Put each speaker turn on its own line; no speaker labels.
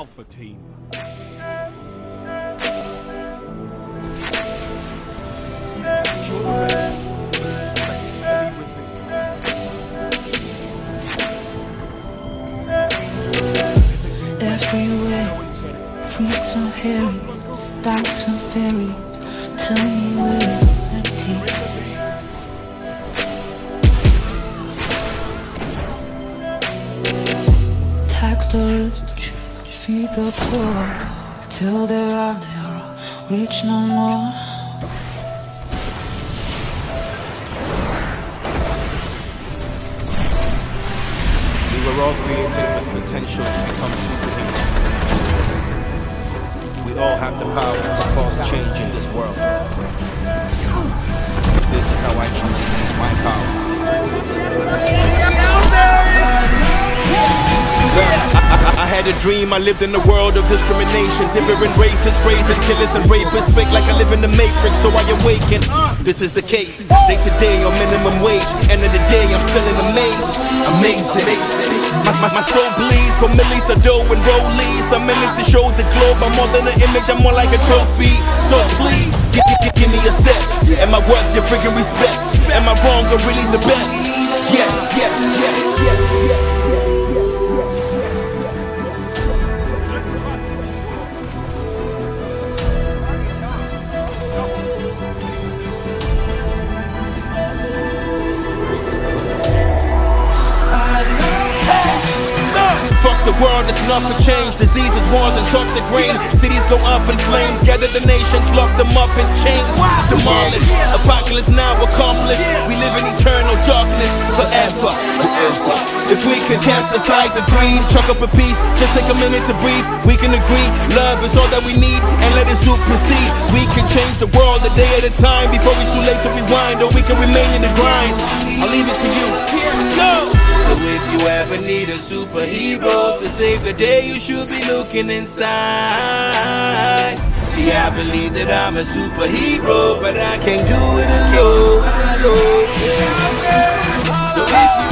Alpha Team.
Everywhere, freaks and Harry, doubts and fairies. Tell me where it's empty. Tax the feed the poor, till there are never rich no more.
We were all created with potential to become superheroes. We all have the power to cause change in this world. This is how I choose to use my power. Had a dream, I lived in a world of discrimination. Different races, raising killers and rapists. Fake like I live in the matrix, so I awaken. This is the case. Day to day on minimum wage. End of the day, I'm still in the maze. Amazing. My, my, my soul bleeds for millies of dough and rollies. I'm in it to show the globe. I'm more than an image, I'm more like a trophy. So please, give, give, give me a set. Am I worth your freaking respect? Am I wrong or really the best? The world, it's not for change. Diseases, wars, and toxic rain. Cities go up in flames. Gather the nations, lock them up in chains. Demolish. Apocalypse now accomplished. We live in eternal darkness forever. If we could cast aside the greed, chuck up a piece, just take a minute to breathe. We can agree, love is all that we need, and let it supersede. We can change the world a day at a time before it's too late to rewind, or we can remain in the grind. I'll leave it to you. Go. If you ever need a superhero to save the day, you should be looking inside. See, I believe that I'm a superhero, but I can't do it alone. So if you